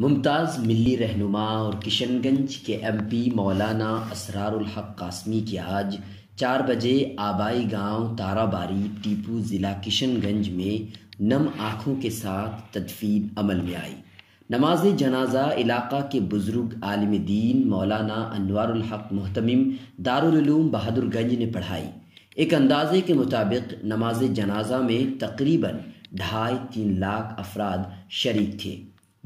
ممتاز ملی رہنما اور کشن گنج کے ایم پی مولانا اسرار الحق قاسمی کی آج چار بجے آبائی گاؤں تارا باری ٹیپو ضلع کشن گنج میں نم آنکھوں کے ساتھ تدفین عمل میں آئی۔ نماز جنازہ علاقہ کے بزرگ عالم دین مولانا انوار الحق محتمم دارالعلوم بہادر گنج نے پڑھائی۔ ایک اندازے کے مطابق نماز جنازہ میں تقریباً ڈھائی تین لاکھ افراد شریک تھے۔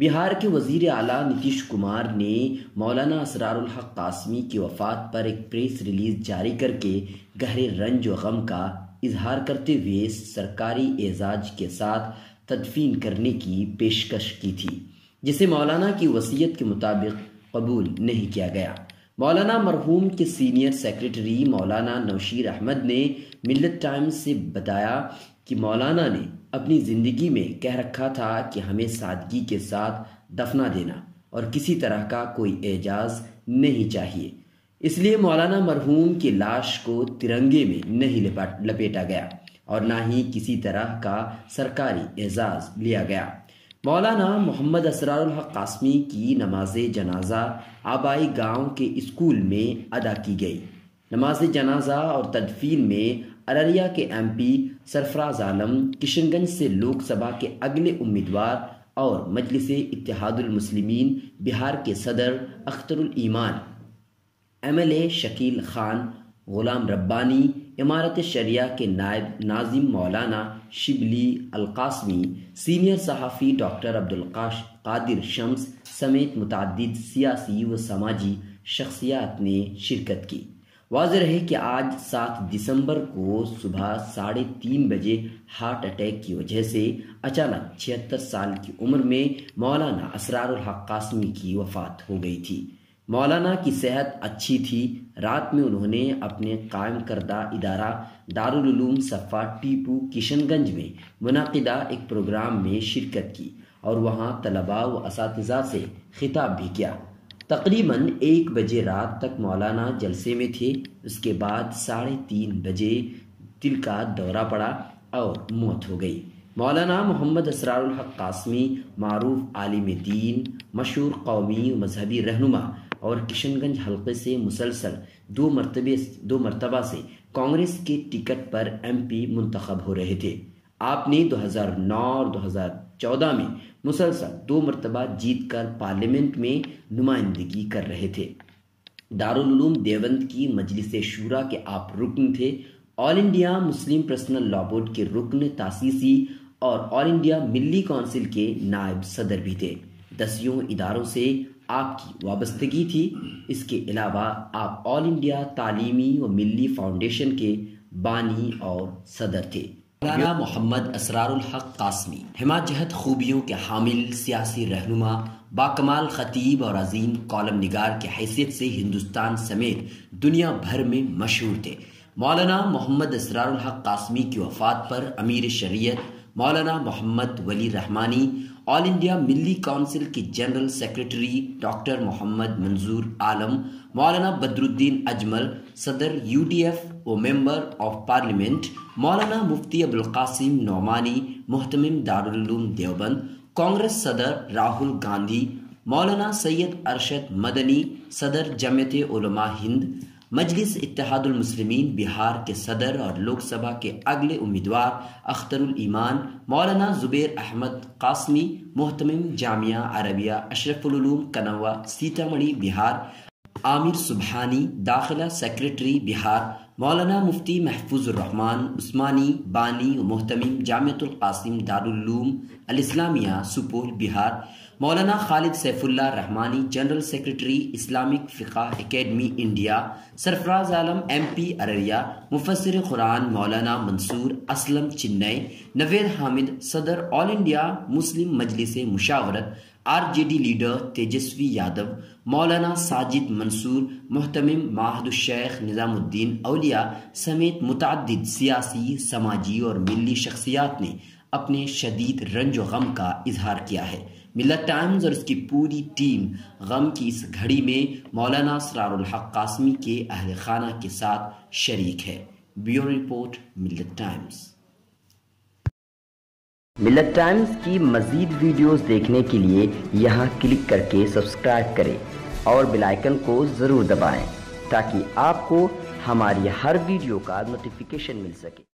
بہار کے وزیر اعلیٰ نتیش کمار نے مولانا اسرار الحق قاسمی کی وفات پر ایک پریس ریلیز جاری کر کے گہرے رنج و غم کا اظہار کرتے ہوئے سرکاری اعزاز کے ساتھ تدفین کرنے کی پیشکش کی تھی، جسے مولانا کی وصیت کے مطابق قبول نہیں کیا گیا۔ مولانا مرحوم کے سینئر سیکرٹری مولانا نوشیر احمد نے ملت ٹائمز سے بتایا کہ مولانا نے اپنی زندگی میں کہہ رکھا تھا کہ ہمیں سادگی کے ساتھ دفنا دینا اور کسی طرح کا کوئی اعجاز نہیں چاہیے۔ اس لیے مولانا مرحوم کی لاش کو ترنگے میں نہیں لپیٹا گیا اور نہ ہی کسی طرح کا سرکاری اعزاز لیا گیا۔ مولانا محمد اسرار الحق قاسمی کی نماز جنازہ آبائی گاؤں کے اسکول میں ادا کی گئی۔ نماز جنازہ اور تدفین میں ارریا کے ایم پی سرفراز عالم، کشن گنج سے لوک سبھا کے اگلے امیدوار اور مجلس اتحاد المسلمین، بہار کے صدر Akhtar ul-Iman. M L A Shakeel Khan Ghulam Rabbani Imarat Sharia کے نائب ناظم مولانا شبلی القاسمی، سینئر صحافی ڈاکٹر عبدالقاش قادر شمس سمیت متعدد سیاسی و سماجی شخصیات نے شرکت کی۔ واضح رہے کہ آج سات دسمبر کو صبح ساڑھے تین بجے ہارٹ اٹیک کی وجہ سے اچانک چھہتر سال کی عمر میں مولانا اسرار الحق قاسمی کی وفات ہو گئی تھی۔ مولانا کی صحت اچھی تھی۔ رات میں انہوں نے اپنے قائم کردہ ادارہ دارالعلوم صفا ٹیپو کشن گنج میں منعقدہ ایک پروگرام میں شرکت کی اور وہاں طلباء و اساتذہ سے خطاب بھی کیا۔ تقریباً ایک بجے رات تک مولانا جلسے میں تھے۔ اس کے بعد ساڑھے تین بجے دل کا دورہ پڑا اور موت ہو گئی۔ مولانا محمد اسرار الحق قاسمی معروف عالم دین، مشہور قومی و مذہبی رہنما اور کشن گنج حلقے سے مسلسل دو مرتبے دو مرتبہ سے کانگریس کے ٹکٹ پر ایم پی منتخب ہو رہے تھے۔ آپ نے دو ہزار نو اور دو ہزار چودہ میں مسلسل دو مرتبہ جیت کر پارلیمنٹ میں نمائندگی کر رہے تھے۔ دارالعلوم دیوبند کی مجلس شورا کے آپ رکن تھے۔ All India Muslim personal law board کے رکن تاسیسی اور آل انڈیا ملی کونسل کے نائب صدر بھی تھے۔ دسیوں اداروں سے آپ کی وابستگی تھی۔ اس کے علاوہ آپ آل انڈیا تعلیمی و ملی فاؤنڈیشن کے بانی اور صدر تھے۔ مولانا محمد اسرار الحق قاسمی ہما جہت خوبیوں کے حامل سیاسی رہنما باکمال خطیب اور عظیم کالم نگار کے حیثیت سے ہندوستان سمیت دنیا بھر میں مشہور تھے۔ مولانا محمد اسرار الحق قاسمی کی وفات پر امیر شریعت، Maulana Muhammad Wali Rahmani all India Milli council کے general secretary doctor Muhammad Manzoor Alam, Maulana Badruddin Ajmal, صدر یو ڈی ایف و ممبر آف پارلیمنٹ، مولانا مفتی ابوالقاسم نعمانی، محتمم دارالعلوم دیوبند، کانگریس صدر راہل گاندھی، مولانا سید ارشد مدنی، صدر جمعیت علماء ہند مجلس اتحاد المسلمین بہار کے صدر اور لوک سبھا کے اگلے امیدوار اختر الایمان، مولانا زبیر احمد قاسمی، محتمم جامعہ عربیہ، اشرف العلوم، کنوا، سیتامڑھی، بہار عامر سبحانی داخلہ سیکرٹری بہار، مولانا مفتی محفوظ الرحمن، عثمانی، بانی و محتمم جامعۃ القاسم دارالعلوم، الاسلامیہ، سپول، بہار، مولانا Khalid Saifullah Rahmani, general secretary, Islamic Fiqh academy, India, Sarfaraz Alam, M P Araria, مفسر قرآن مولانا منصور اسلم چنئی، نوید حامد، صدر آل India Muslim Majlis Mushawarat R J D leader Tejashwi Yadav مولانا ساجد منصور محتمم ماہد الشیخ نظام الدین اولیاء سمیت متعدد سیاسی سماجی اور ملی شخصیات نے اپنے شدید رنج و غم کا اظہار کیا ہے۔ ملت ٹائمز اور اس کی پوری ٹیم غم کی اس گھڑی میں مولانا سرار الحق قاسمی کے اہل خانہ کے ساتھ شریک ہے۔ Bureau report, Millat times. Millat times کی مزید ویڈیوز دیکھنے کے لیے یہاں کلک کر کے سبسکرائب کریں اور بلائکن کو ضرور دبائیں تاکہ آپ کو ہماری ہر ویڈیو کا نوٹیفیکیشن مل سکے۔